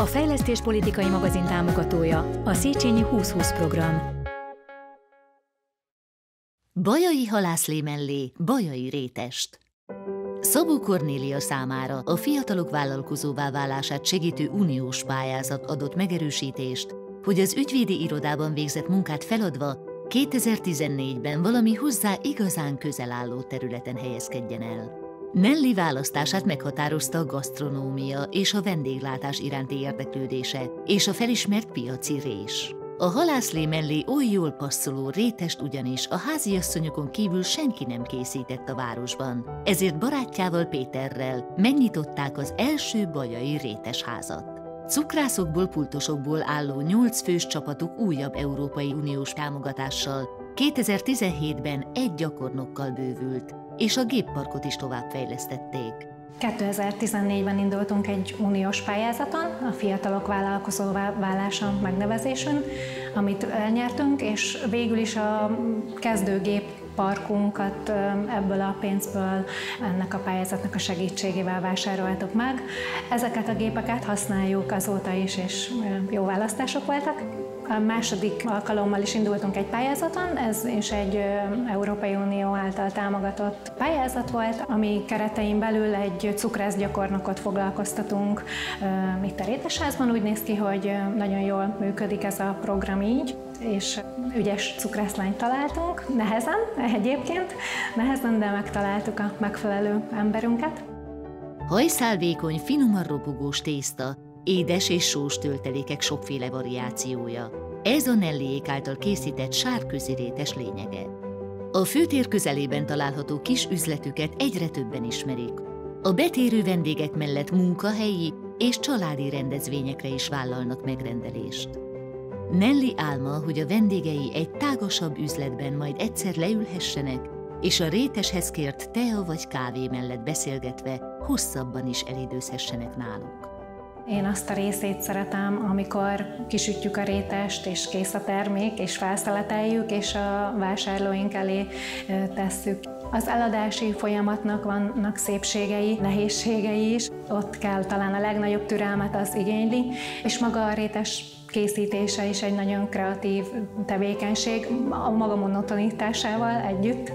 A Fejlesztés Politikai Magazin támogatója a Széchenyi 2020 program. Bajai halászlé mellé bajai rétest. Szabó Kornélia számára a fiatalok vállalkozóvá válását segítő uniós pályázat adott megerősítést, hogy az ügyvédi irodában végzett munkát feladva 2014-ben valami hozzá igazán közel álló területen helyezkedjen el. Nelly választását meghatározta a gasztronómia és a vendéglátás iránti érdeklődése és a felismert piaci rés. A halászlé mellé oly jól passzoló rétest ugyanis a háziasszonyokon kívül senki nem készített a városban, ezért barátjával Péterrel megnyitották az első bajai rétesházat. Cukrászokból, pultosokból álló nyolc fős csapatuk újabb Európai Uniós támogatással 2017-ben egy gyakornokkal bővült, és a gépparkot is továbbfejlesztették. 2014-ben indultunk egy uniós pályázaton, a Fiatalok Vállalkozóvá Válása megnevezésön, amit elnyertünk, és végül is a kezdőgép parkunkat ebből a pénzből ennek a pályázatnak a segítségével vásároltuk meg. Ezeket a gépeket használjuk azóta is, és jó választások voltak. A második alkalommal is indultunk egy pályázaton, ez is egy Európai Unió által támogatott pályázat volt, ami keretein belül egy cukrászgyakornokot foglalkoztatunk itt a Rétesházban. Úgy néz ki, hogy nagyon jól működik ez a program így és ügyes cukrászlányt találtunk, nehezen egyébként, nehezen, de megtaláltuk a megfelelő emberünket. Hajszálvékony, finoman robogós tészta, édes és sós töltelékek sokféle variációja. Ez a Nelliék által készített sárközirétes lényege. A főtér közelében található kis üzletüket egyre többen ismerik. A betérő vendégek mellett munkahelyi és családi rendezvényekre is vállalnak megrendelést. Nelly álma, hogy a vendégei egy tágasabb üzletben majd egyszer leülhessenek, és a réteshez kért tea vagy kávé mellett beszélgetve hosszabban is elidőzhessenek náluk. Én azt a részét szeretem, amikor kisütjük a rétest, és kész a termék, és felszeleteljük, és a vásárlóink elé tesszük. Az eladási folyamatnak vannak szépségei, nehézségei is. Ott kell talán a legnagyobb türelmet az igényli, és maga a rétes készítése is egy nagyon kreatív tevékenység, a maga monotonításával együtt,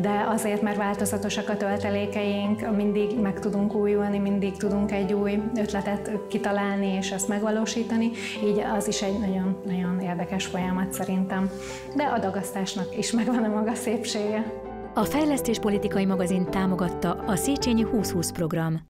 de azért, mert változatosak a töltelékeink, mindig meg tudunk újulni, mindig tudunk egy új ötletet kitalálni és ezt megvalósítani, így az is egy nagyon, nagyon érdekes folyamat szerintem. De a dagasztásnak is megvan a maga szépsége. A Fejlesztés Politikai Magazin támogatta a Széchenyi 2020 program.